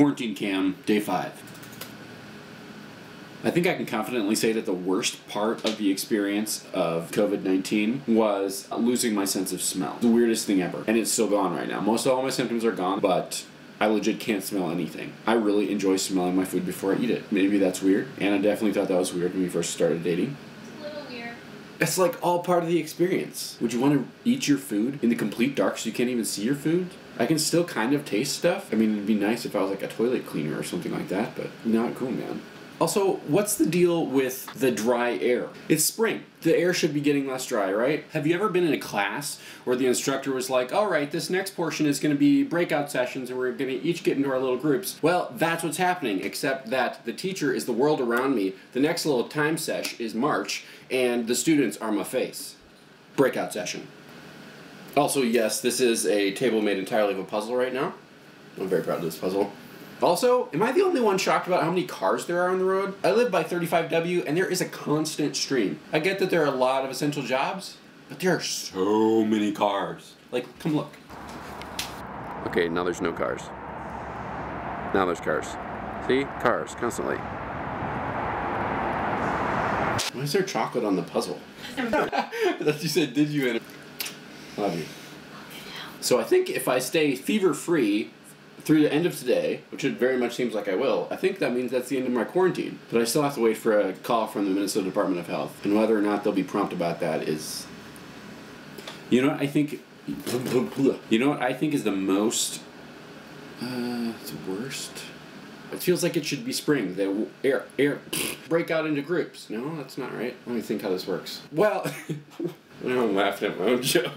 Quarantine Cam, day five. I think I can confidently say that the worst part of the experience of COVID 19 was losing my sense of smell. The weirdest thing ever. And it's still gone right now. Most of all my symptoms are gone, but I legit can't smell anything. I really enjoy smelling my food before I eat it. Maybe that's weird. and I definitely thought that was weird when we first started dating. It's like all part of the experience. Would you want to eat your food in the complete dark so you can't even see your food? I can still kind of taste stuff. I mean, it'd be nice if I was like a toilet cleaner or something like that, but not cool, man. Also, what's the deal with the dry air? It's spring. The air should be getting less dry, right? Have you ever been in a class where the instructor was like, all right, this next portion is going to be breakout sessions and we're going to each get into our little groups? Well, that's what's happening, except that the teacher is the world around me, the next little time sesh is March, and the students are my face. Breakout session. Also, yes, this is a table made entirely of a puzzle right now. I'm very proud of this puzzle. Also, am I the only one shocked about how many cars there are on the road? I live by 35W and there is a constant stream. I get that there are a lot of essential jobs, but there are so many cars. Like, come look. Okay, now there's no cars. Now there's cars. See? Cars, constantly. Why is there chocolate on the puzzle? that you said, did you? Love you. So I think if I stay fever free through the end of today, which it very much seems like I will, I think that means that's the end of my quarantine. But I still have to wait for a call from the Minnesota Department of Health, and whether or not they'll be prompt about that is. You know what I think. You know what I think is the most. Uh, the worst. It feels like it should be spring. They air air break out into groups. No, that's not right. Let me think how this works. Well, I'm laughing at my own joke.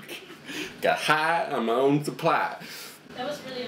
Got high on my own supply. That was really